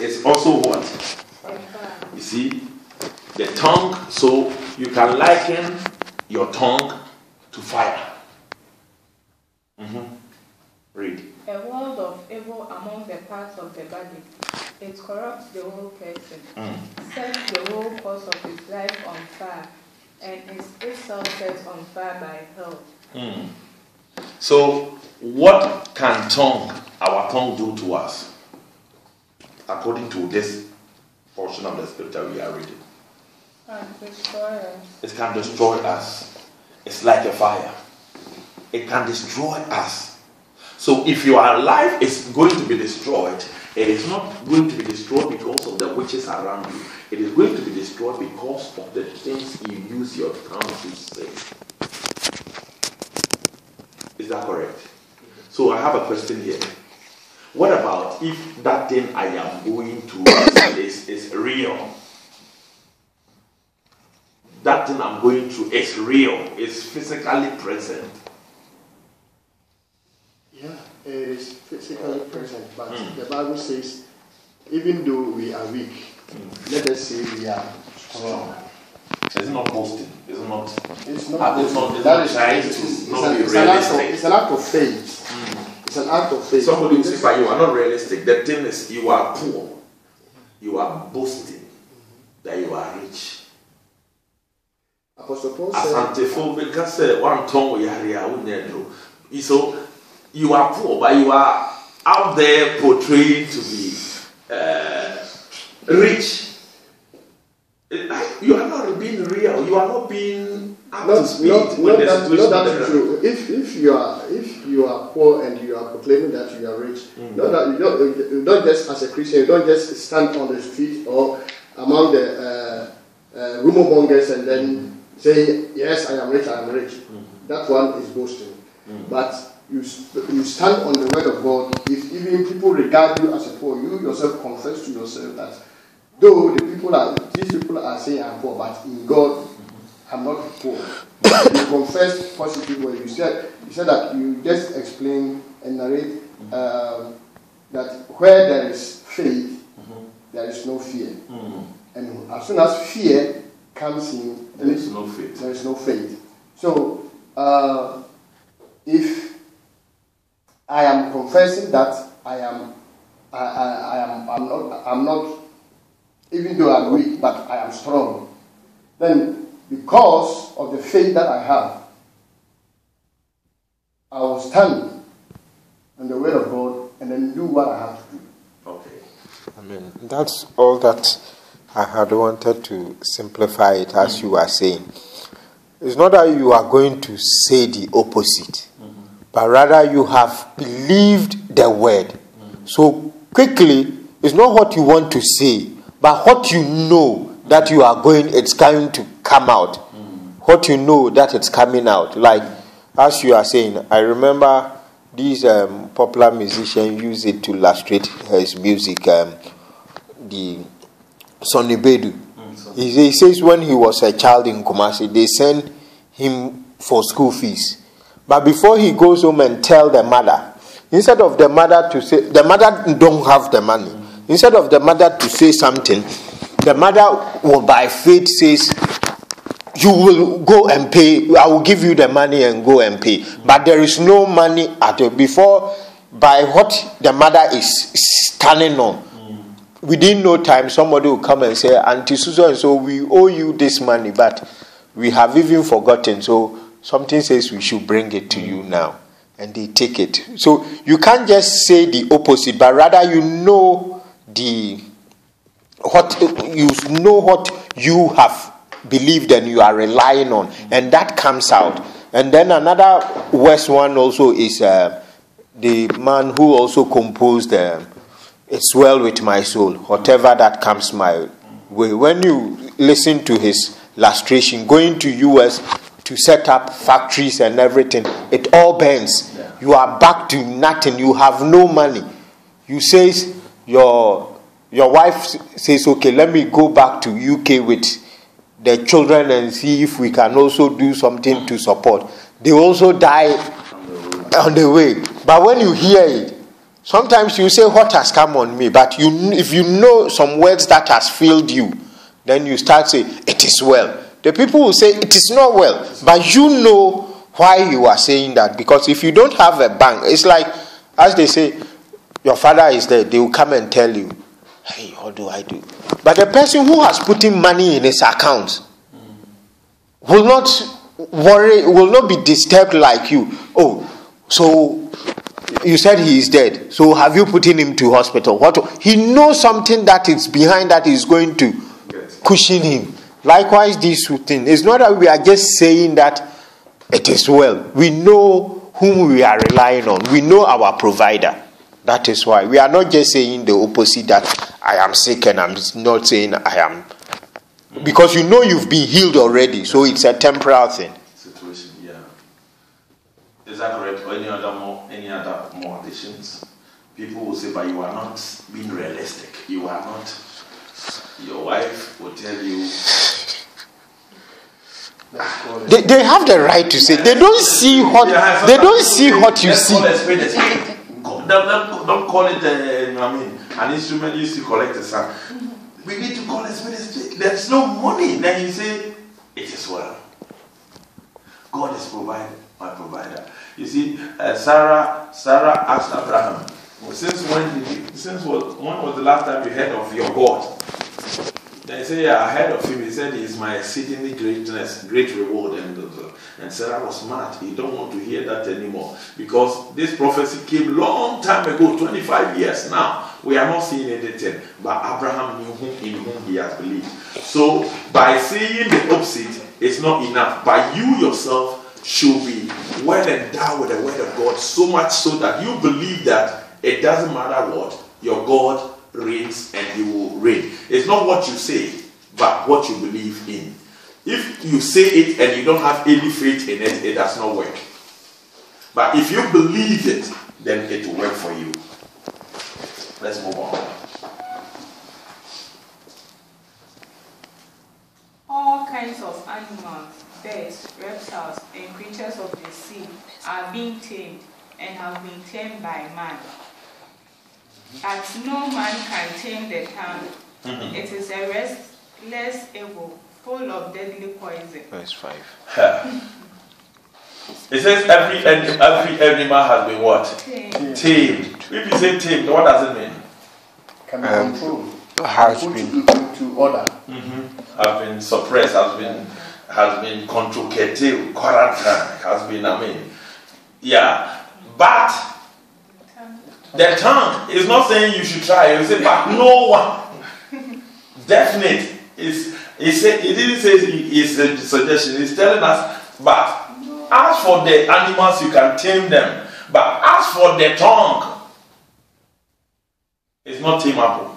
Is also what? You see, the tongue, so you can liken your tongue to fire. Mhm. Read. A world of evil among the parts of the body. It corrupts the whole person, sets the whole course of his life on fire, and is itself set on fire by hell. So, what can tongue, our tongue, do to us? According to this portion of the scripture we are reading, destroy us. it can destroy us. It's like a fire. It can destroy us. So, if your life is going to be destroyed, it is not going to be destroyed because of the witches around you. It is going to be destroyed because of the things you use your tongue to say. Is that correct? So I have a question here. What about if that thing I am going to is, is real? That thing I'm going through is real, is physically present. Yeah, it is physically present, but hmm. the Bible says, even though we are weak, hmm. let us say we are strong. It's not boasting. It's not. It's not. it's not- it's that not is- trying it's- to it's- not it's be an- it's of- realistic. It's an act of faith. An act of faith. Somebody will say, but you are not realistic. The thing is, you are poor. You are boasting that you are rich. Apostle Paul said, asantefo bɛka sɛ woantɔn wo yare a wonyɛ duro You- so you are poor but you are out there portraying to be uh, rich you are not being real you are not being not, not, not that, not that true. If, if you are if you are poor and you are proclaiming that you are rich, Mm. not that you don't, you don't just as a Christian, you don't just stand on the street or among the uh, uh, rumor mongers and then say, yes, I am rich, I am rich. Mm-hmm. That one is boasting. But you, you stand on the word of God. If even people regard you as a poor, you yourself confess to yourself that though the people are these people are saying I'm poor, but in God I'm not poor. you confess positively. You said you said that you just explain and narrate um, that where there is faith, there is no fear, and as soon as fear comes in, there is no faith there is no faith. So, uh, if I am confessing that I am, I, I, I am, I'm not, I'm not, even though I'm weak, but I am strong, then because of the faith that I have, I will stand on the word of God and then do what I have to do. okay I mean, that's all that I had wanted to simplify it as you are saying. It's not that you are going to say the opposite, mm-hmm. but rather you have believed the word. Mm-hmm. So quickly, it's not what you want to say, but what you know that you are going, it's going to come out. What you know that it's coming out. Like, as you are saying, I remember this um, popular musician use it to illustrate his music. Um, the Sonny Badu. He, he says when he was a child in Kumasi, they sent him for school fees. But before he goes home and tell the mother, instead of the mother to say, the mother don't have the money. Instead of the mother to say something, the mother will by faith says, you will go and pay. I will give you the money and go and pay. But there is no money at all. Before, by what the mother is standing on, within no time, somebody will come and say, Auntie Susan, so we owe you this money, but we have even forgotten. So something says we should bring it to you now. And they take it. So you can't just say the opposite, but rather you know the what you know what you have believed and you are relying on, and that comes out. And then another worst one also is uh, the man who also composed uh, "It's Well with My Soul," whatever that comes my way. When you listen to his lustration, going to US to set up factories and everything, it all bends. You are back to nothing. You have no money. You says your your wife says, "Okay, let me go back to UK with the children and see if we can also do something to support." They also die on the way. But when you hear it, Sometimes you say, What has come on me? But you, if you know some words that has filled you, then you start saying, It is well. The people will say, It is not well. But you know why you are saying that. Because if you don't have a bank, it's like, as they say, your father is there, they will come and tell you, Hey, what do I do? But the person who has put in money in his account will not worry, will not be disturbed like you. Oh, so you said he is dead. So have you put him to hospital? What he knows something that is behind that is going to cushion him. Likewise, this thing. It's not that we are just saying that it is well. We know whom we are relying on. We know our provider. That is why we are not just saying the opposite that I am sick and I'm not saying I am because you know you've been healed already, so it's a temporal thing. Situation, yeah. Is that correct? Or any other more any other more additions? People will say, but you are not being realistic. You are not. Your wife will tell you. They, they have the right to say. They don't see what they don't see what you see. Don't, don't call it. Uh, I mean, an instrument used to collect the sound. We need to call a a spade. There's no money. Then you say, it is well. God is provided, my provider. You see, uh, Sarah, Sarah asked Abraham, well, since when did you, since what, when was the last time you heard of your God? They say, yeah, I heard of him. He said, he's my exceedingly greatness, great reward. And, and Sarah was smart. He don't want to hear that anymore. Because this prophecy came long time ago, 25 years now. We are not seeing anything. But Abraham knew whom, in whom he has believed. So by saying the opposite, it's not enough. But you yourself should be well endowed with the word of God so much so that you believe that it doesn't matter what, your God reigns and he will reign. It's not what you say, but what you believe in. If you say it and you don't have any faith in it, it does not work. But if you believe it, then it will work for you. Let's move on. All kinds of animals, birds, reptiles, and creatures of the sea are being tamed and have been tamed by man. As no man can tame the tongue, mm-hmm. it is a restless evil, full of deadly poison. Verse 5. it says every, every animal has been what? Tamed. tamed. If you say tamed, what does it mean? Can be um, controlled. Has been to, to order. Mm-hmm. Has been suppressed, has been has been controlled, quarantined, has been, I mean, yeah. But the tongue is not saying you should try. You say, but no one. Definite. It's, it's, it didn't say it's a suggestion. It's telling us, but as for the animals, you can tame them. But as for the tongue, it's not tameable.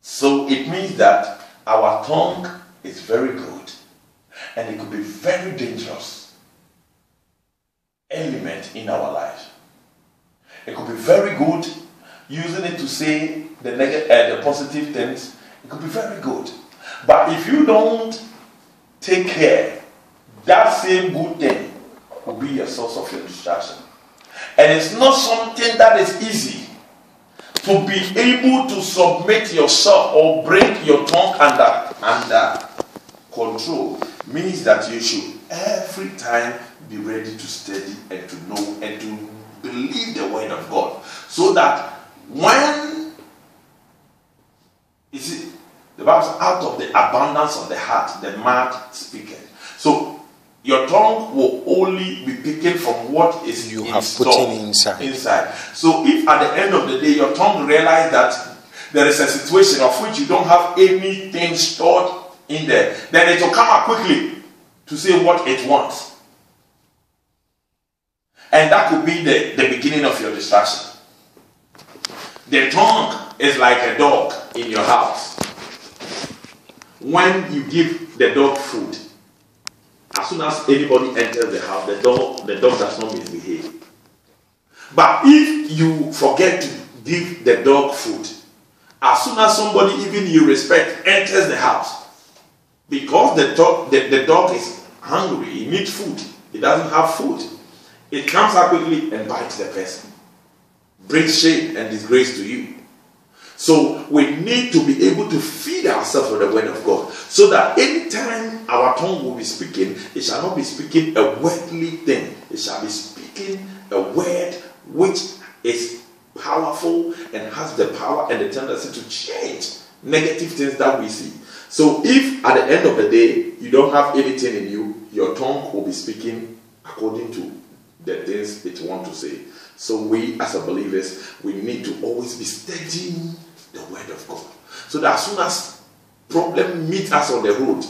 So it means that our tongue is very good and it could be very dangerous element in our lives. It could be very good using it to say the negative, uh, the positive things. It could be very good. But if you don't take care, that same good thing will be a source of your distraction. And it's not something that is easy to be able to submit yourself or break your tongue under, under control means that you should every time be ready to study and to know and to believe the word of God. So that when you see the Bible says, out of the abundance of the heart, the mouth speaketh. So your tongue will only be picking from what is you have put in inside. inside. So if at the end of the day your tongue realize that there is a situation of which you don't have anything stored in there, then it will come out quickly to say what it wants. And that could be the, the beginning of your distraction. The tongue is like a dog in your house. When you give the dog food, as soon as anybody enters the house, the dog, the dog does not misbehave. But if you forget to give the dog food, as soon as somebody even you respect enters the house, because the dog, the, the dog is hungry, he needs food, he doesn't have food, it comes out quickly and bites the person. brings shame and disgrace to you. So we need to be able to feed ourselves with the word of God. So that anytime our tongue will be speaking, it shall not be speaking a worldly thing. It shall be speaking a word which is powerful and has the power and the tendency to change negative things that we see. So if at the end of the day you don't have anything in you, your tongue will be speaking according to the things it want to say. So we as a believers, we need to always be studying the word of God. So that as soon as problem meet us on the road,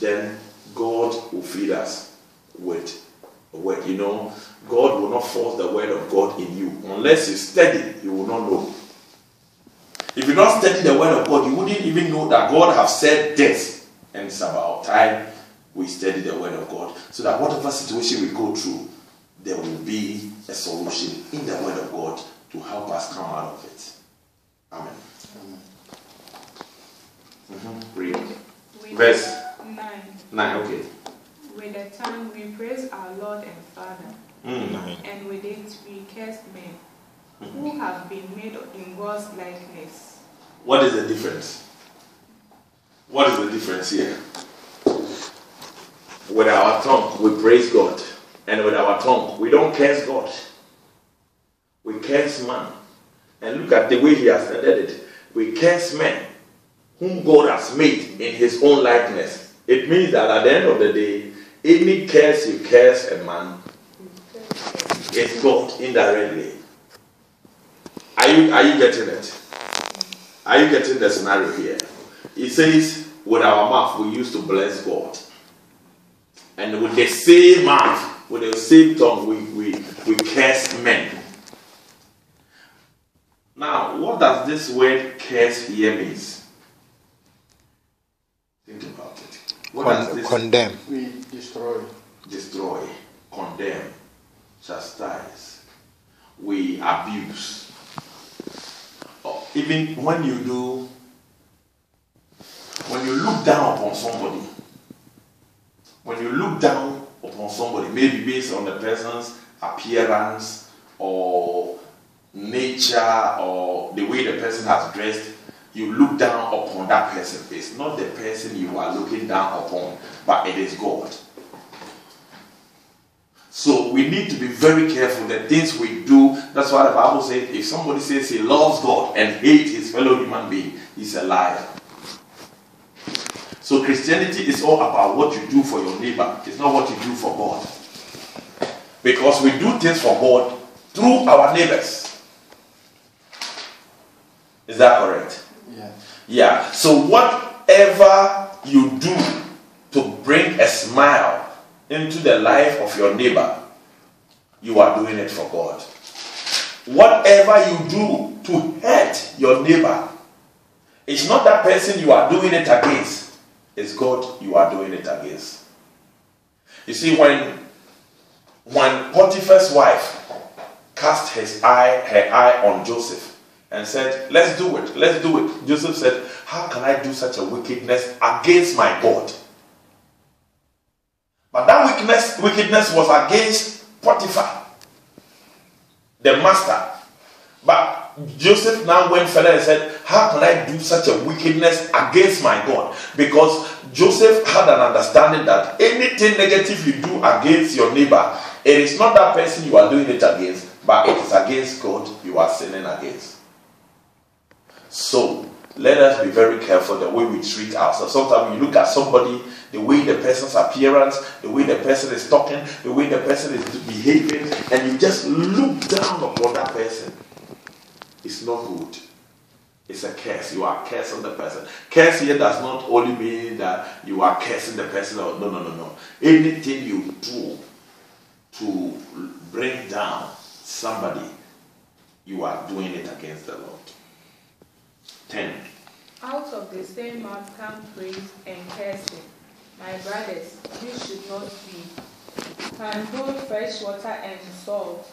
then God will feed us with word. You know, God will not force the word of God in you. Unless you study, you will not know. If you don't study the word of God, you wouldn't even know that God have said this. And it's about time we study the word of God. So that whatever situation we go through, there will be a solution in the word of God to help us come out of it. Amen. Amen. Mm-hmm. Read. Verse 9. 9, okay. With the tongue we praise our Lord and Father, Mm. and with it we curse men who have been made in God's likeness. What is the difference? What is the difference here? With our tongue, we praise God. And with our tongue, we don't curse God. We curse man. And look at the way he has ended it. We curse men whom God has made in his own likeness. It means that at the end of the day, any curse you curse a man is God indirectly. Are you, are you getting it? Are you getting the scenario here? It says, with our mouth, we used to bless God. And with the same mouth, with the same tongue, we, we, we curse men. Now, what does this word curse here means? Think about it. What Con- does this condemn. We destroy. destroy, condemn, chastise, we abuse. Or even when you do, when you look down upon somebody, when you look down upon somebody, maybe based on the person's appearance or nature or the way the person has dressed, you look down upon that person. It's not the person you are looking down upon, but it is God. So we need to be very careful the things we do. That's why the Bible says if somebody says he loves God and hates his fellow human being, he's a liar. So Christianity is all about what you do for your neighbor. It's not what you do for God. Because we do things for God through our neighbors. Is that correct? Yeah. Yeah. So whatever you do to bring a smile into the life of your neighbor, you are doing it for God. Whatever you do to hurt your neighbor, it's not that person you are doing it against, it's God you are doing it against. You see, when when Potiphar's wife cast his eye, her eye on Joseph and said, Let's do it, let's do it. Joseph said, How can I do such a wickedness against my God? But that wickedness, wickedness was against Potiphar, the master. But Joseph now went further and said, How can I do such a wickedness against my God? Because Joseph had an understanding that anything negative you do against your neighbor, it is not that person you are doing it against, but it is against God you are sinning against. So let us be very careful the way we treat ourselves. Sometimes you look at somebody, the way the person's appearance, the way the person is talking, the way the person is behaving, and you just look down upon that person. It's not good. It's a curse. You are cursing the person. Curse here does not only mean that you are cursing the person. Or, no, no, no, no. Anything you do to bring down somebody, you are doing it against the Lord. 10. Out of the same mouth come praise and cursing. My brothers, this should not be. Can both fresh water and salt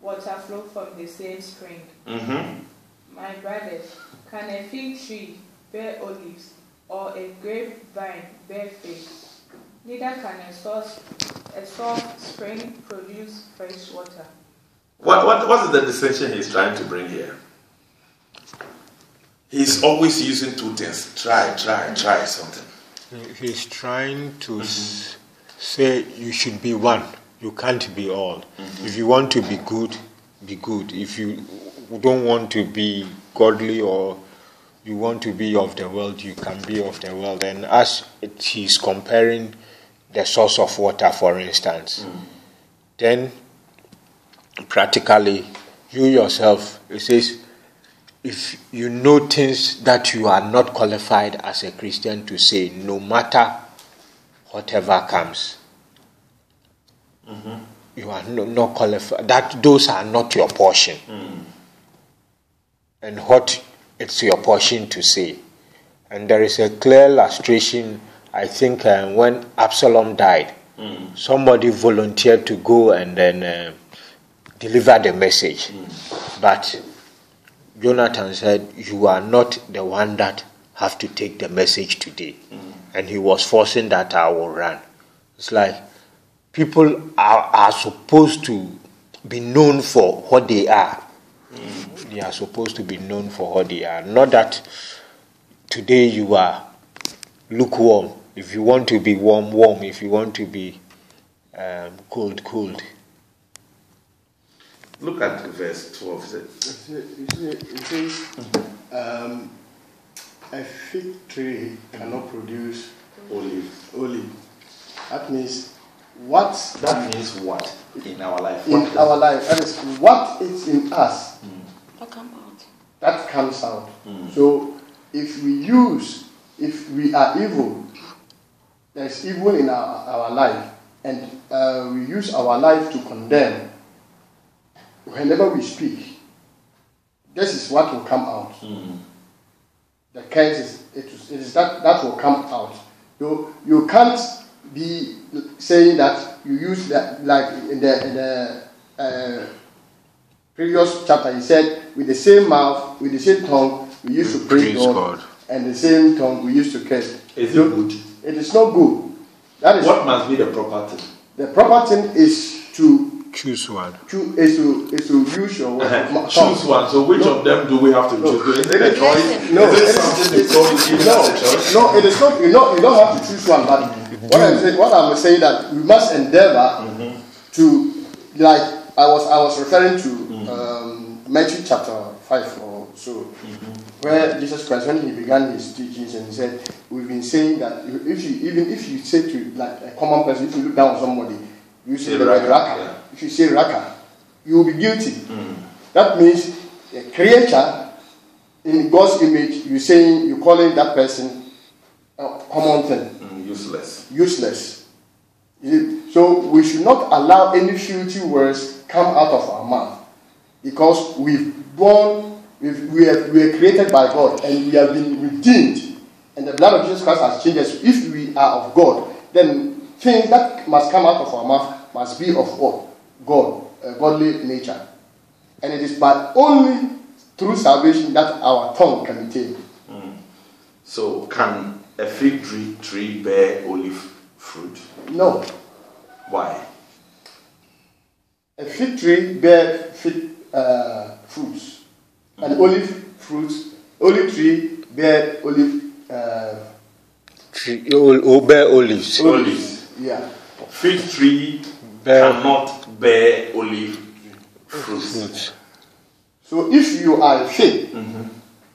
water flow from the same spring? Mm-hmm. My brothers, can a fig tree bear olives, or a grapevine bear figs? Neither can a source, a soft spring produce fresh water. What, what, what is the distinction he's trying to bring here? He's always using two things try, try, try something. He's trying to s- say you should be one. You can't be all. Mm-hmm. If you want to be good, be good. If you don't want to be godly or you want to be of the world, you can be of the world. And as it- he's comparing the source of water, for instance, then practically you yourself, it says, if you know things that you are not qualified as a Christian to say, no matter whatever comes, mm-hmm. you are no, not qualified. That those are not your portion. Mm. And what it's your portion to say. And there is a clear illustration. I think uh, when Absalom died, somebody volunteered to go and then uh, deliver the message, but Jonathan said, You are not the one that have to take the message today. And he was forcing that I will run. It's like people are, are supposed to be known for what they are. They are supposed to be known for what they are. Not that today you are lukewarm. If you want to be warm, warm. If you want to be um, cold, cold. Look at verse 12. Is it? You says, um, a fig tree cannot produce Olive. olive. That means what That means what in our life? in our life, that is what is in us That come out. that comes out. So if we use, if we are evil, there's evil in our, our life, and uh, we use our life to condemn, whenever we speak, this is what will come out. The curse is, it is, it is that, that will come out. You, you can't be saying that you use that, like in the, in the uh, previous chapter, he said, with the same mouth, with the same tongue, we used to mm, praise, Praise God, God. and the same tongue we used to curse. Is it good? It is not good. That is What must be the proper thing? the proper thing is to Choose one. choo- is to is to use your uh-huh. tongue. Choose one. So which No. of them do we have to No. choose? Is it a choice? No, is it it is- something that it- God is giving us a choice? No, it is not. You know, you don't have to choose one. But what I'm saying, what I'm saying that we must endeavor mm-hmm. to, like I was, I was referring to Matthew chapter five or so, where Jesus Christ, when he began his teachings, and he said, "We've been saying that if you, even if you say to like a common person, if you look down on somebody, you say the word raka, yeah. If you say raka, you will be guilty. That means a creature in God's image, you're saying you're calling that person a common thing, Mm, useless. useless. So we should not allow any filthy words come out of our mouth, because we've born, we've, we are we are created by God, and we have been redeemed, and the blood of Jesus Christ has changed us. If we are of God, then things that must come out of our mouth must be of what God, a godly nature, and it is by only through salvation that our tongue can be tamed. So can a fig tree, tree bear olive fruit? No, Why? A fig tree bear fig uh, fruits, and olive fruits. Olive tree bear olive. Uh, Tree, o- bear olives. Olives. yeah. Fig tree Bear- cannot bear olive fruits. Fruits. So if you are a fig,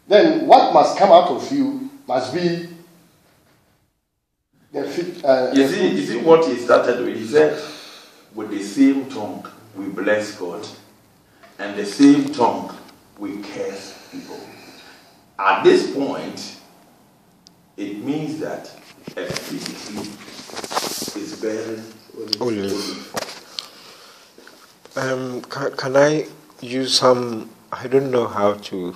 then what must come out of you must be the fig. Uh, You see, you see what he started with? He said, with the same tongue we bless God, and the same tongue we curse people. At this point, it means that a fig tree is bearing Olive. Um, can, can I use some? I don't know how to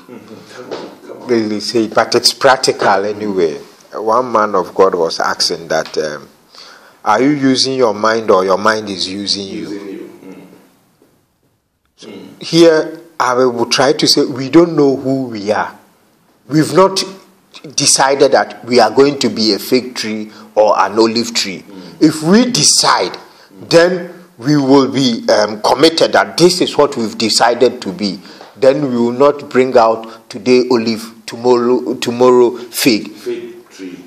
really say it, but it's practical anyway. One man of God was asking that, um, are you using your mind or your mind is using you? Using. Here, I will try to say we don't know who we are. We've not decided that we are going to be a fig tree or an olive tree. If we decide, then we will be um, committed that this is what we've decided to be, then we will not bring out today olive, tomorrow tomorrow fig. Fig tree.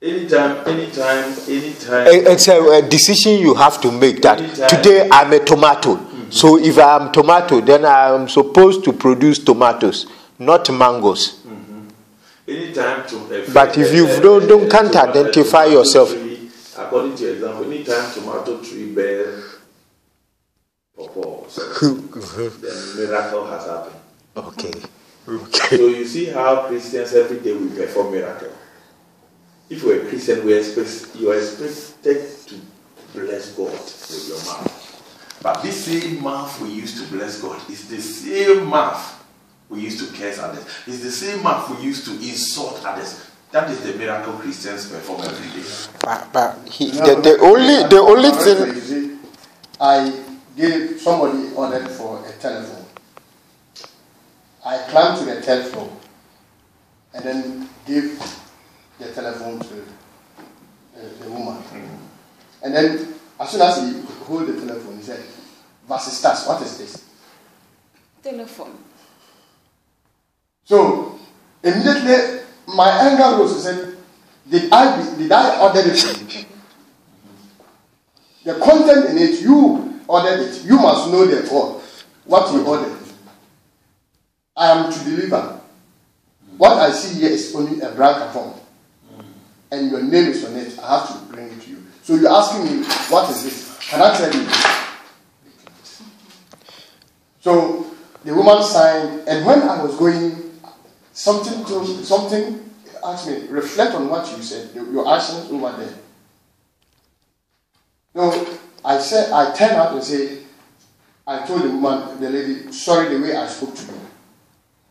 Anytime, anytime, anytime. It's a, a decision you have to make that Anytime. today I'm a tomato. So if I'm tomato, then I'm supposed to produce tomatoes, not mangoes. Mm-hmm. Anytime to But if you don't- don't can't identify yourself. tree, according to your example, anytime tomato tree bear pawpaw, then miracle has happened. Okay. Okay. So you see how Christians every day we perform miracle. If you're a Christian, we expect you are expected to bless God with your mouth. But this same mouth we use to bless God is the same mouth we use to curse others. It's the same mouth we use to insult others. That is the miracle Christians perform every day. But, but he, the, the only the only thing see, I gave somebody ordered for a telephone. I climbed to the telephone and then gave the telephone to the, the woman. Mm. And then as soon as he hold the telephone, he said, Vasistas, what is this? Telephone. So immediately my anger rose and said, Did I be, did I order it? The content in it, you ordered it. You must know the what you ordered. I am to deliver. What I see here is only a blank form. And your name is on it. I have to bring it to you. So you're asking me, what is this? Can I tell you? So the woman signed, and when I was going, something told something asked me, reflect on what you said, your actions over there. No, I said, I turned out and said, I told the woman, the lady, sorry the way I spoke to you.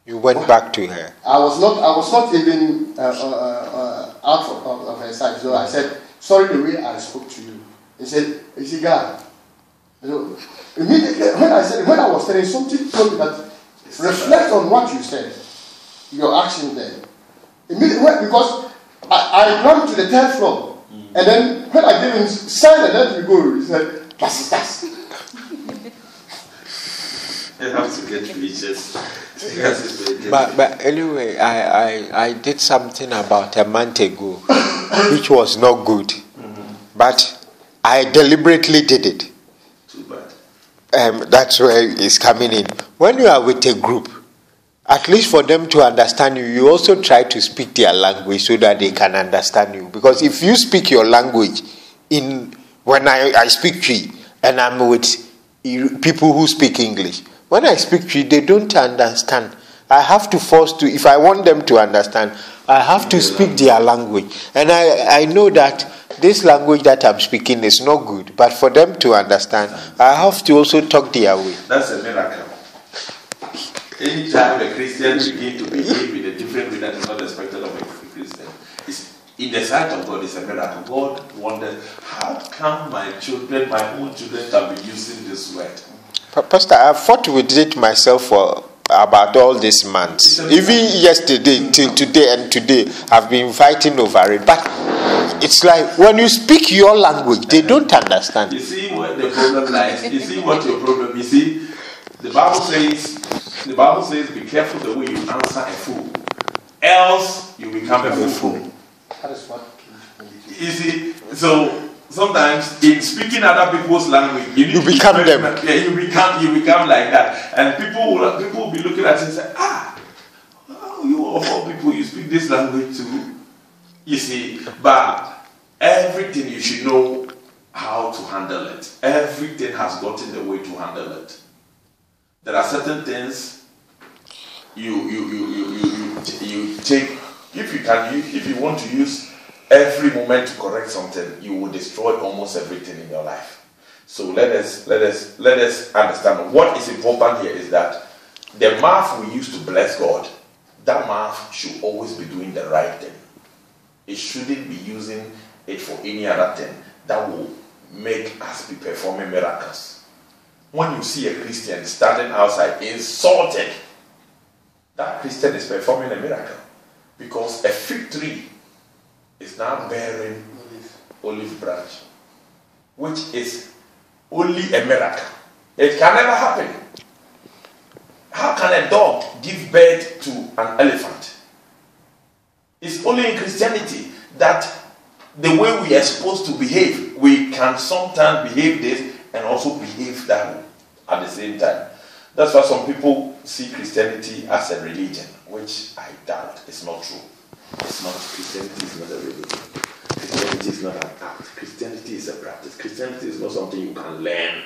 you went back to her. I was not, I was not even uh, uh, uh, out of, of, of her side. So I said, sorry the way I spoke to you. He said, He said, God? Immediately when I said, when I was telling something told me that reflect on what you said, your action there. Immediately because I, I ran to the third floor, and then when I gave him sign and let me go, he said, that's. You have to get religious. Yes, it's very But but anyway, I, I, I did something about a month ago, which was not good. But I deliberately did it. too bad. Um, that's where it's coming in. When you are with a group, at least for them to understand you, you also try to speak their language so that they can understand you. Because if you speak your language in when I, I speak Twi and I'm with people who speak English, when I speak Twi, they don't understand. I have to force to if I want them to understand, I have to speak their language. And I, I know that this language that I'm speaking is not good, but for them to understand, I have to also talk their way. That's a miracle. Anytime a Christian begin to behave in a different way that is not expected of a Christian, it's, in the sight of God, it's a miracle. God wonders, how come my children, my own children, can be using this word? Pa- Pastor, I fought with it myself for about all these months. Even yesterday, till today, and today, I've been fighting over it. But it's like when you speak your language, they don't understand. You see what the problem lies? You see what your problem You see, the Bible says, the Bible says, be careful the way you answer a fool, else you become a fool. That is what killed. You see, so sometimes in speaking other people's language, you need You become them. Yeah, you become you become like that, and people will people will be looking at you and say, ah, oh, you of all people you speak this language too. You see, but everything you should know how to handle it. Everything has gotten the way to handle it. There are certain things you you you you you, you, you take if you can if you want to use every moment to correct something you will destroy almost everything in your life. So let us let us let us understand what is important here is that the mouth we use to bless god that mouth should always be doing the right thing. It shouldn't be using it for any other thing that will make us be performing miracles. When you see a christian standing outside insulted that Christian is performing a miracle. Because a fig tree is now bearing olive branch, which is only a miracle. It can never happen. How can a dog give birth to an elephant? It's only in Christianity that the way we are supposed to behave, we can sometimes behave this and also behave that at the same time. That's why some people see Christianity as a religion, which I doubt is not true. It's not Christianity is not a religion. Christianity is not an act. Christianity is a practice. Christianity is not something you can learn.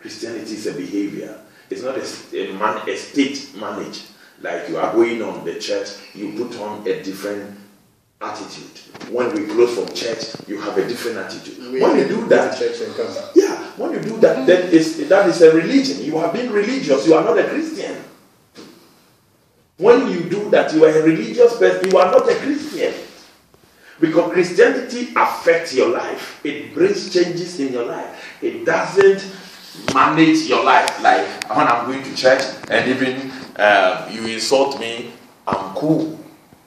Christianity is a behavior. It's not a, a, man, a state managed. Like you are going on the church, you put on a different attitude. When we close from church, you have a different attitude. We when you do that, church and come back. yeah, when you do that, then that is a religion. You are being religious. You are not a Christian. When you do that, you are a religious person. You are not a Christian. Because Christianity affects your life. It brings changes in your life. It doesn't manage your life. Like when I'm going to church and even um, you insult me, I'm cool.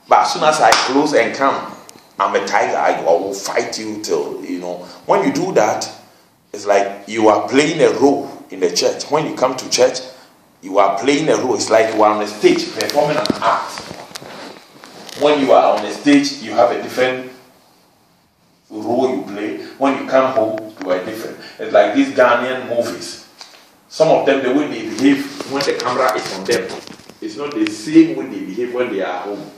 But as soon as I close and come, I'm a tiger. I will fight you till, you know. When you do that, it's like you are playing a role in the church. When you come to church, you are playing a role. It's like you are on a stage performing an act. When you are on a stage, you have a different role you play. When you come home, you are different. It's like these Ghanaian movies. Some of them, the way they behave when the camera is on them, it's not the same way they behave when they are home.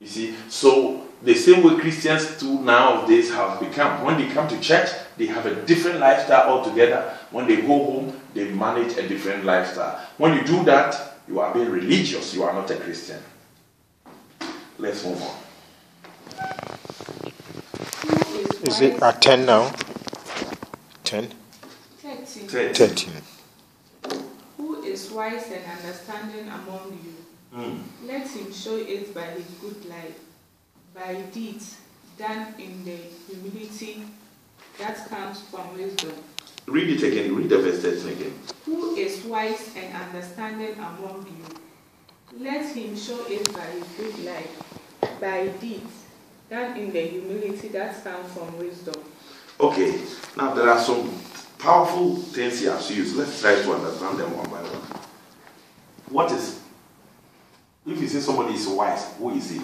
You see, so the same way Christians too nowadays have become. When they come to church, they have a different lifestyle altogether. When they go home, they manage a different lifestyle. When you do that, you are being religious. You are not a Christian. Let's move on. Is it at 10 now? 10? Thirteen. Thirteen. 13. Who is wise and understanding among you? Mm. Let him show it by his good life, by deeds done in the humility that comes from wisdom. Read it again. Read the verse 13 again. Who is wise and understanding among you? Let him show it by his good life, by deeds done in the humility that comes from wisdom. Okay, now there are some powerful things he has used. Let's try to understand them one by one. What is, if you say somebody is wise, who is he?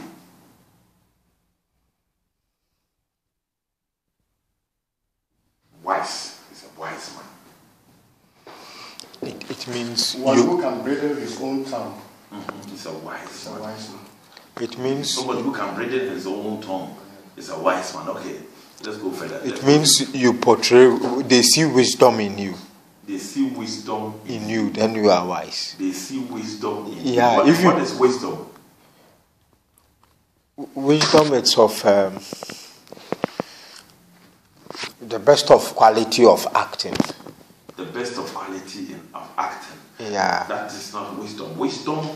Wise. He's a wise man. It, it means One you. who can bridle his own tongue mm-hmm. He's a wise is a man. wise man. It means Somebody who can bridle his own tongue is a wise man. Okay, let's go further. it means you portray. They see wisdom in you. They see wisdom In you, then you are wise. They see wisdom in Yeah, What, if you- what is wisdom? Wisdom is of um, the best of quality of acting. The best of quality in of acting. Yeah. That is not wisdom. Wisdom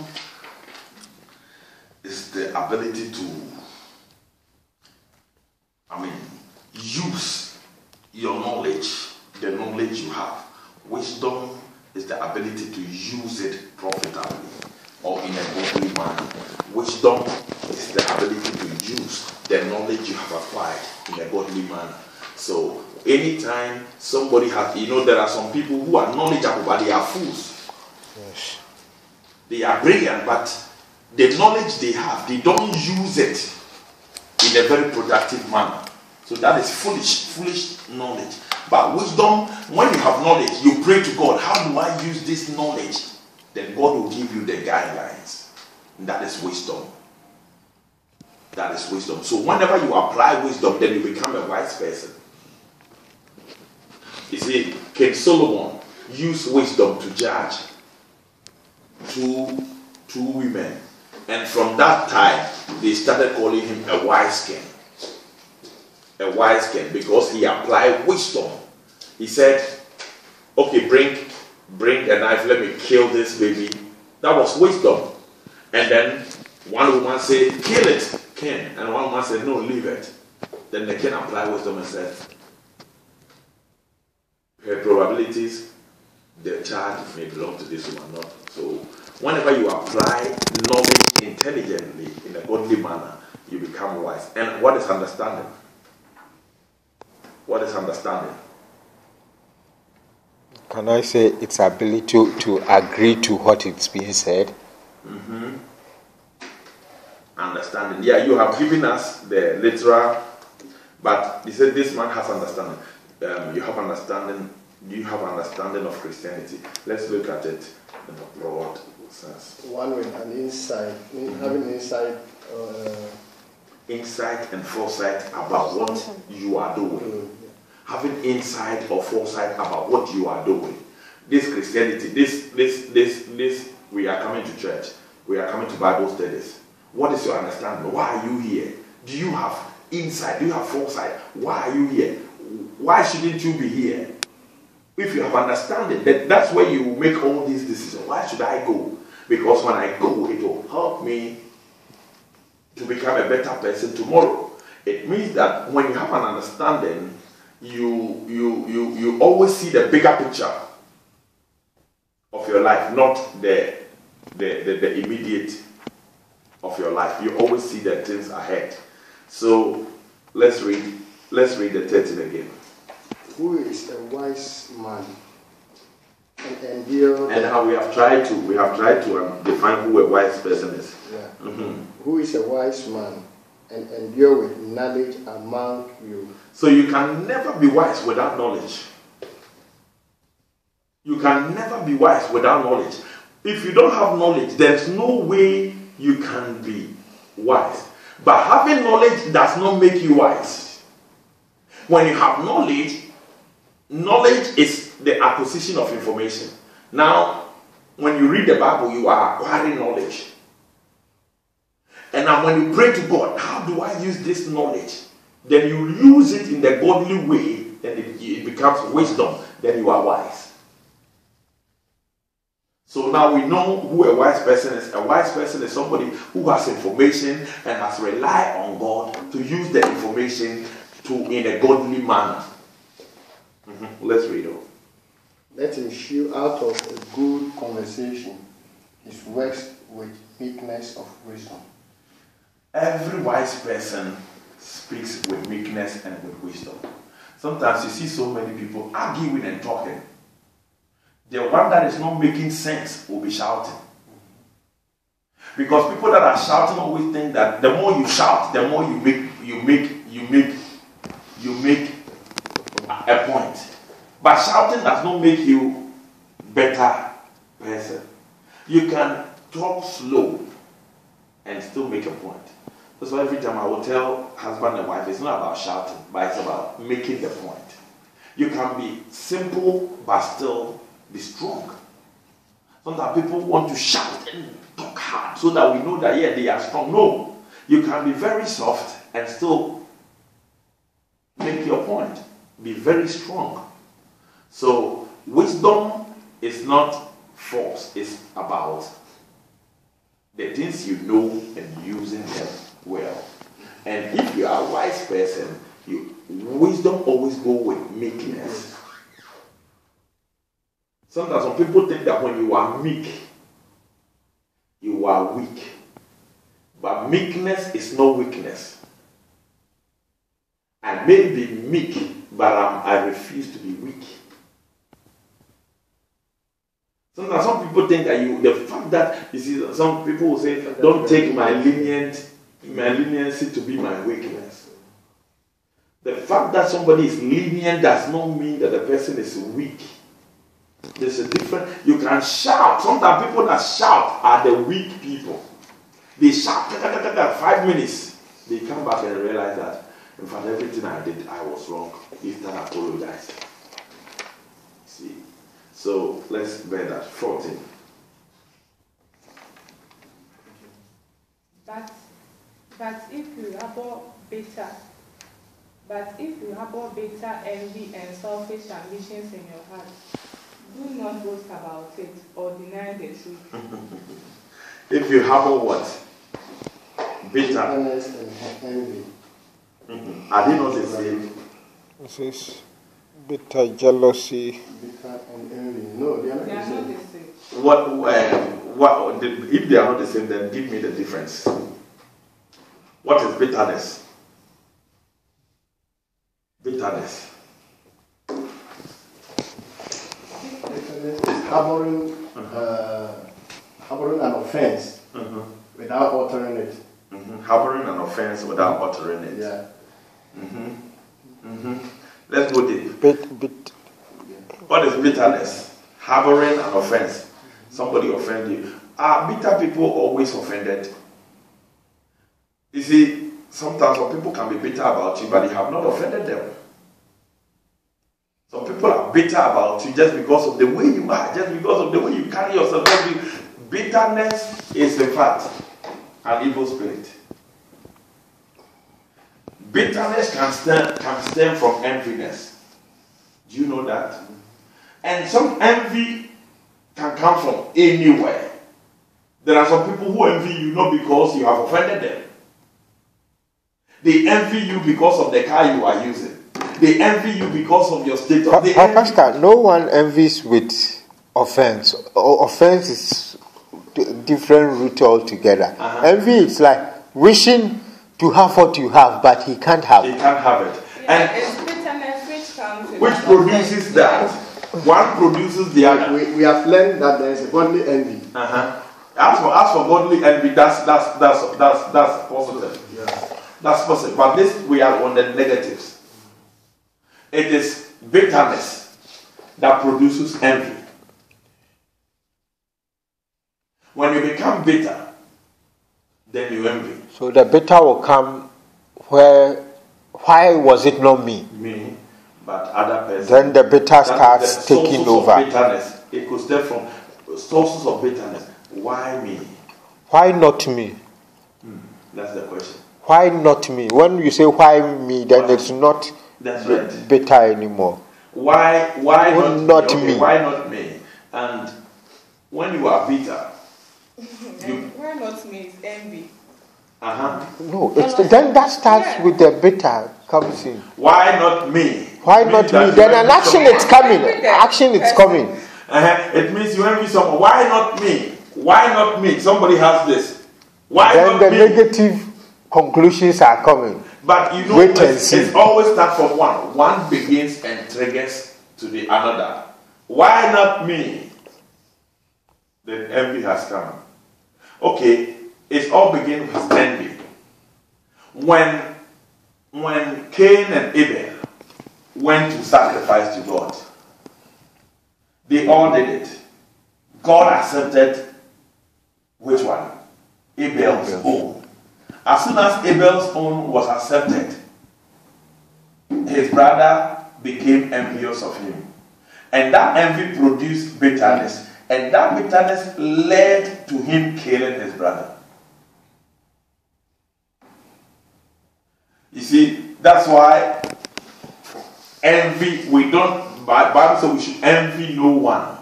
is the ability to, I mean, use your knowledge, the knowledge you have. Wisdom is the ability to use it profitably or in a godly manner. Wisdom is the ability to use the knowledge you have acquired in a godly manner. So, anytime somebody has, you know, there are some people who are knowledgeable but they are fools. Yes. They are brilliant, but the knowledge they have, they don't use it in a very productive manner. So that is foolish, foolish knowledge. But wisdom, when you have knowledge, you pray to God, how do I use this knowledge? Then God will give you the guidelines. That is wisdom. That is wisdom. So whenever you apply wisdom, then you become a wise person. You see, King Solomon used wisdom to judge two two women and from that time they started calling him a wise king a wise king because he applied wisdom he said okay bring bring a knife let me kill this baby that was wisdom and then one woman said kill it king and one woman said no leave it then the king applied wisdom and said her probabilities the child may belong to this woman, not. So, whenever you apply knowledge intelligently in a godly manner, you become wise. And what is understanding? What is understanding? Can I say its ability to, to agree to what is being said? Mm-hmm. Understanding. Yeah, you have given us the literal, but you said this man has understanding. Um, you have understanding. You have understanding of Christianity. Let's look at it in a broad sense. One with an insight, having insight. Uh, insight and foresight about what you are doing. Mm having insight or foresight about what you are doing. This Christianity, this, this, this, this, we are coming to church, we are coming to Bible studies. What is your understanding? Why are you here? Do you have insight? Do you have foresight? Why are you here? Why shouldn't you be here? If you have understanding, that, that's where you make all these decisions. Why should I go? Because when I go, it will help me to become a better person tomorrow. It means that when you have an understanding, you you you you always see the bigger picture of your life, not the the, the, the immediate of your life. You always see the things ahead. So let's read let's read the 13 again. Who is a wise man? And endure and how we have tried to we have tried to um, define who a wise person is. Yeah. Mm-hmm. Who is a wise man and endure with knowledge among you? So you can never be wise without knowledge. You can never be wise without knowledge. If you don't have knowledge, there's no way you can be wise. But having knowledge does not make you wise. When you have knowledge, knowledge is the acquisition of information. Now, when you read the Bible, you are acquiring knowledge. And now, when you pray to God, how do I use this knowledge? then you use it in the godly way, then it, it becomes wisdom, then you are wise. So now we know who a wise person is. A wise person is somebody who has information and has relied on God to use the information to in a godly manner. Mm-hmm. Let's read on. Let him shew out of a good conversation his works with meekness of wisdom. Every wise person speaks with meekness and with wisdom. Sometimes you see so many people arguing and talking. The one that is not making sense will be shouting. Because people that are shouting always think that the more you shout, the more you make you make you make you make a point. But shouting does not make you better person. You can talk slow and still make a point. That's why every time I will tell husband and wife, it's not about shouting, but it's about making the point. You can be simple, but still be strong. Sometimes people want to shout and talk hard so that we know that, yeah, they are strong. No. You can be very soft and still make your point. Be very strong. So, wisdom is not force, it's about the things you know and using them well. And if you are a wise person, you, wisdom always go with meekness. Sometimes some people think that when you are meek, you are weak. But meekness is no weakness. I may be meek, but I'm, I refuse to be weak. Sometimes some people think that you, the fact that, you see, some people will say, don't take my lenient my leniency to be my weakness. The fact that somebody is lenient does not mean that the person is weak. There's a different. You can shout. Sometimes people that shout are the weak people. They shout five minutes. They come back and realize that, in fact, everything I did, I was wrong. Instead, I apologize. See. So let's bear that. 14. But but if you harbor bitter, but if you harbor bitter envy and selfish ambitions in your heart, do not boast about it or deny the truth. if you harbor what? Bitter. and envy. Mm-hmm. Are they not the same? This is bitter jealousy. Bitter and envy. No, they are not, they the, are same. not the same. What, uh, what, if they are not the same, then give me the difference. What is bitterness? Bitterness. Bitterness is harboring, uh, harboring an offense Mhm. without altering it. Mhm. Harboring an offense without uttering it. Yeah. hmm Mhm. Let's go deep. Bit, bit, What is bitterness? Harboring an offense. Somebody offend you. Are bitter people always offended? You see, sometimes some people can be bitter about you, but you have not offended them. Some people are bitter about you just because of the way you are, just because of the way you carry yourself. Bitterness is, in fact, an evil spirit. Bitterness can stem, can stem from enviness. Do you know that? And some envy can come from anywhere. There are some people who envy you not because you have offended them. They envy you because of the car you are using. They envy you because of your status. Pa- Pa- Pastor, no one envies with offense. O- offense is d- different route altogether. Uh-huh. Envy is like wishing to have what you have, but he can't have. They can't have it. Yeah, And it's bitterness which comes which produces that? One produces the other. We, we have learned that there is a godly envy. Uh-huh. As for as for godly envy, that's that's that's that's that's positive. That's positive. But this we are on the negatives. It is bitterness that produces envy. When you become bitter, then you envy. So the bitter will come where, why was it not me? Me, but other person. Then the bitter starts the taking over. Of bitterness. It could stem from sources of bitterness. Why me? Why not me? Hmm, that's the question. Why not me? When you say why me, then Why? it's not That's right. bitter anymore. Why why Well, not, not okay, me. Why not me? And when you are bitter, you why not me? It's envy. uh huh. No, it's then that starts with the bitter comes in. Why not me? Why Means not me? Then an action is coming. Action is coming. Uh-huh. It means you envy someone. Why not me? Why not me? Somebody has this. Why Then not the me? negative conclusions are coming. But you know, Wait and it's, see. it's always start from one. One begins and triggers to the another. Why not me? Then envy has come. Okay, it all begins with envy. When when Cain and Abel went to sacrifice to God, they all did it. God accepted which one? Abel's own. As soon as Abel's own was accepted, his brother became envious of him. And that envy produced bitterness. And that bitterness led to him killing his brother. You see, that's why envy, we don't, Bible says we should envy no one.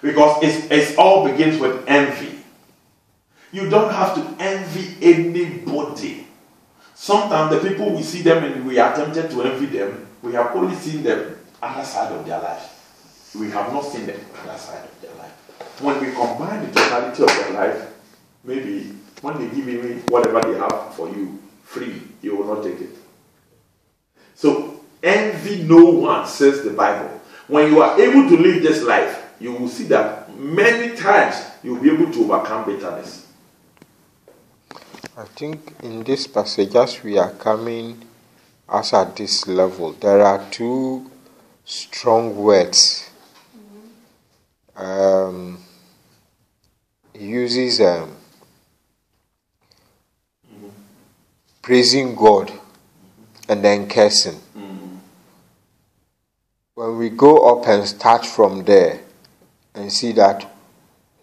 Because it's all begins with envy. You don't have to envy anybody. Sometimes the people we see them and we are tempted to envy them, we have only seen the other side of their life. We have not seen the other side of their life. When we combine the totality of their life, maybe when they give you whatever they have for you free, you will not take it. So envy no one, says the Bible. When you are able to live this life, you will see that many times you'll be able to overcome bitterness. I think in this passage, as we are coming as at this level, there are two strong words. Um, uses um, praising God and then cursing. When we go up and start from there and see that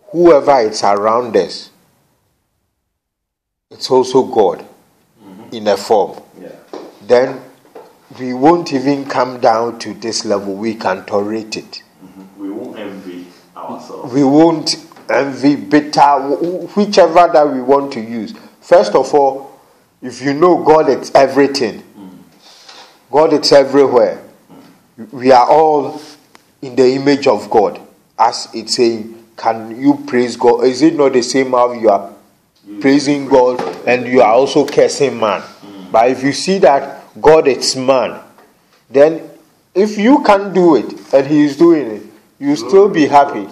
whoever is around us, it's also God mm-hmm. in a form. Yeah. Then we won't even come down to this level. We can tolerate it. Mm-hmm. We won't envy ourselves. We won't envy, bitter, whichever that we want to use. First of all, if you know God it's everything, mm. God is everywhere. Mm. We are all in the image of God. As it's saying, can you praise God? Is it not the same how you are praising God and you are also cursing man? But if you see that God is man, then if you can do it and he is doing it, you still be happy.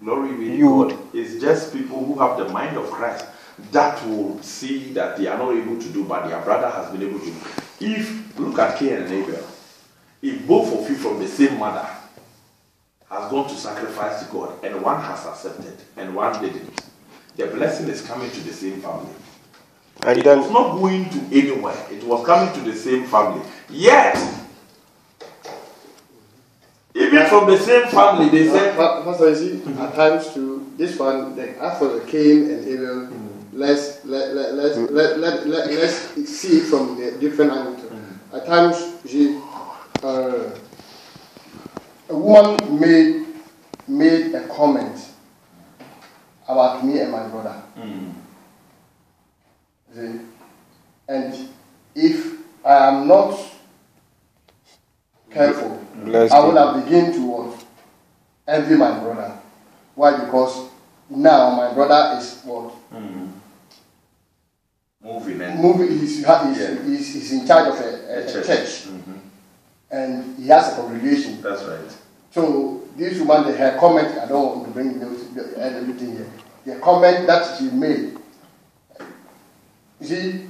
Glory be to God. It's just people who have the mind of Christ that will see that they are not able to do, but their brother has been able to do. If look at Cain and Abel, if both of you from the same mother has gone to sacrifice to God, and one has accepted and one didn't, the blessing is coming to the same family. And it was not going to anywhere. It was coming to the same family. Yet, even from the same family, they said, Pa- Pastor, you see, at times to this one, like as for the Cain and Abel, let's let let let's let, let, let let's see it from a different angle. At times, you see, uh, a woman made made a comment about me and my brother. Hmm. See, and if I am not careful, Bless I would have begin to what? envy my brother. Why? Because now my brother is what? Hmm. moving and Moving. He's, he's, Yeah. he's, he's in charge of a, a, a a church. church, Mhm. and he has a congregation. That's right. So this woman, the- her comment, I don't want to bring those- the- everything here. The comment that she made, you see,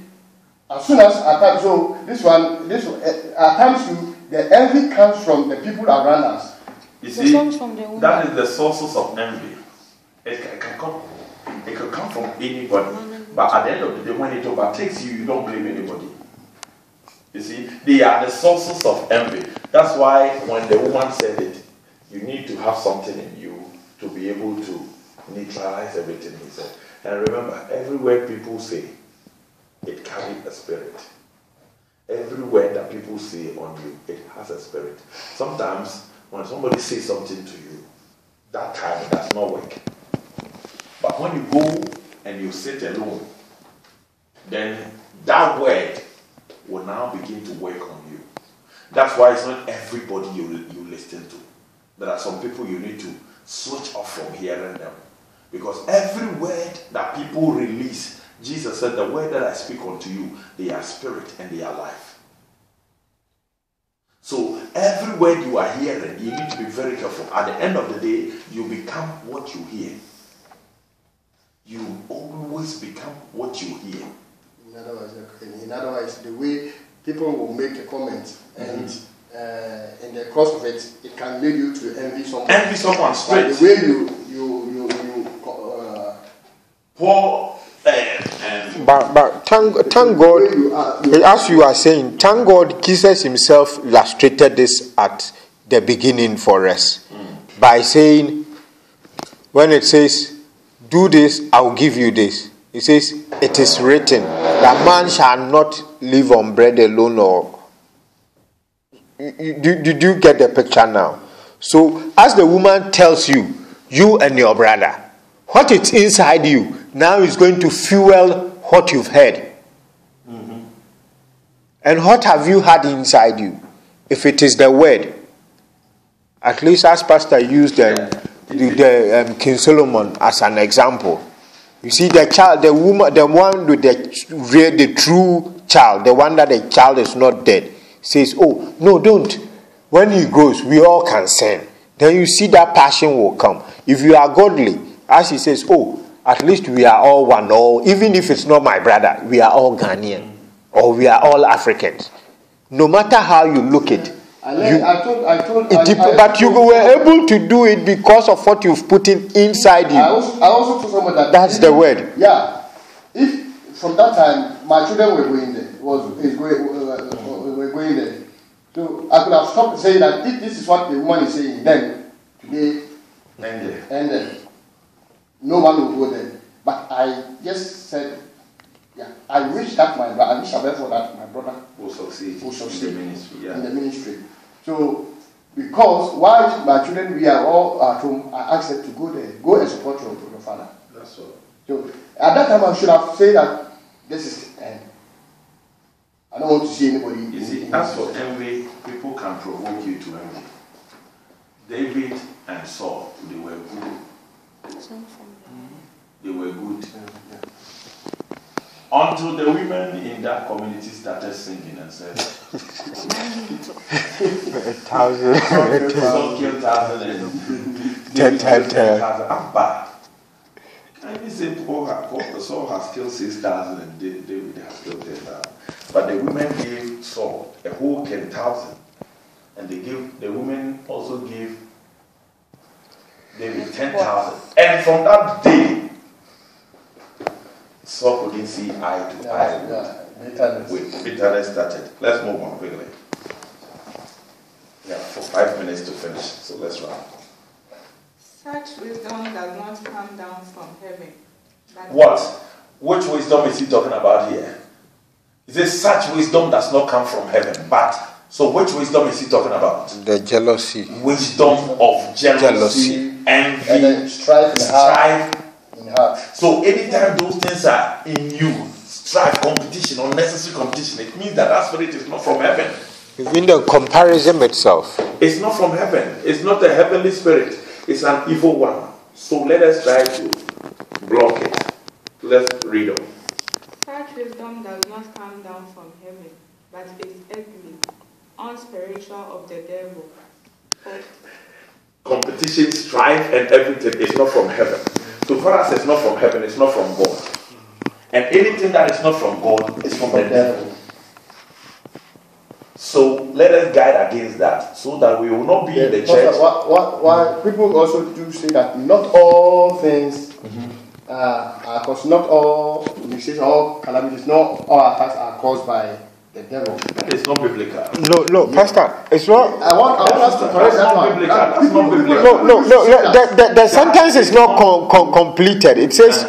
as soon as at times, so this one, this one, eh, at times too, the envy comes from the people around us. You see, comes from the woman. that is the sources of envy. It can, it can come, it can come from anybody. But at the end of the day, when it overtakes you, you don't blame anybody. You see, they are the sources of envy. That's why when the woman said it, you need to have something in you to be able to neutralize everything he said. And remember, every word people say, it carries a spirit. Every word that people say on you, it has a spirit. Sometimes when somebody says something to you, that time it does not work. But when you go and you sit alone, then that word will now begin to work on you. That's why it's not everybody you, you listen to. There are some people you need to switch off from hearing them. Because every word that people release, Jesus said, The word that I speak unto you, they are spirit and they are life. So every word you are hearing, you need to be very careful. At the end of the day, you become what you hear. You always become what you hear. In other words, in other words, the way people will make a comment and mm-hmm. Uh, in the course of it, it can lead you to envy someone. Envy someone Like straight. the way you you you you uh, Paul uh, um, But, but thank, thank God, you are, you, as you are saying, thank God Jesus himself illustrated this at the beginning for us by saying, when it says, Do this, I will give you this. He says, It is written that man shall not live on bread alone or. You- you- you get the picture now? So, as the woman tells you, you and your brother, what is inside you now is going to fuel what you've heard. And what have you had inside you? If it is the word, at least as Pastor used um, the, the um, King Solomon as an example. You see, the child, the woman, the one with the real, the true child, the one that the child is not dead, says, "Oh no, don't." When he grows, we all can sin. Then you see that passion will come. If you are godly, as he says, "Oh, at least we are all one." Or even if it's not my brother, we are all Ghanaian, or we are all Africans. No matter how you look at, I, learned, I told I told it dep- I, but you were able to do it because of what you've put in inside I you. also, I also told someone that That's the word. Yeah, if from that time my children were going there, was is going uh, uh, going there, so I could have stopped saying that if this is what the woman is saying, then today and, then no one will go there. But I just said, yeah, I wish that my brother, I wish therefore that my brother will succeed, will succeed in the ministry. Yeah. in the ministry. So, because while my children we are all at home, I asked them to go there, go and support your, your father. That's all. So at that time, I should have said that this is the end. I don't want to see anybody. You see, as for envy, people can provoke you to envy. David and Saul, they were good. They were good. Until the women in that community started singing and said, A thousand. Some kill thousand and Ten, ten, ten. I'm bad. And he said, Paul, Saul has killed 6,000 and Da- David has killed 10,000. But the women gave Saul a whole 10,000. And they gave, the women also gave David 10,000. And from that day, Saul couldn't see eye to eye Yeah, yeah. Bitterness. with bitterness started. Let's move on quickly. Yeah, for five minutes to finish, so let's run. Such wisdom does not come down from heaven. What? Which wisdom is he talking about here? He says, such wisdom does not come from heaven. But, so which wisdom is he talking about? The jealousy. Wisdom of jealousy, Jealousy. envy, And then strife in heart. strife. In heart. So anytime those things are in you, strife, competition, unnecessary competition, it means that that spirit is not from heaven. Even the comparison itself. It's not from heaven. It's not a heavenly spirit. It's an evil one. So let us try to block it. Let's read on. Such wisdom does not come down from heaven, but is earthly, unspiritual of the devil. For Competition, strife, and everything is not from heaven. So far as it's not from heaven, it's not from God. And anything that is not from God is from the devil. So let us guide against that so that we will not be in the church. Why, why, why people also do say that not all things uh, Uh, are caused, not all mistakes, all calamities, not all attacks are caused by the devil. That is not biblical. No, no, Pastor, it's not. I want, I want us to correct That's that not one. biblical. That's not biblical. No, no, no. no the, the, the sentence is not com- com- completed. It says,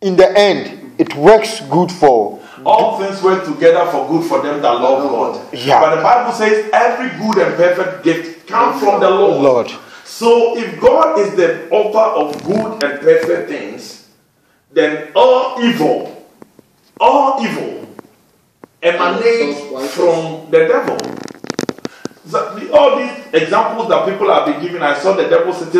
in the end, it works good for. All things work together for good for them that love God. Yeah. But the Bible says every good and perfect gift comes from the Lord. Lord. So if God is the author of good and perfect things, then all evil, all evil emanates from the devil. So all these examples that people have been giving, I saw the devil sitting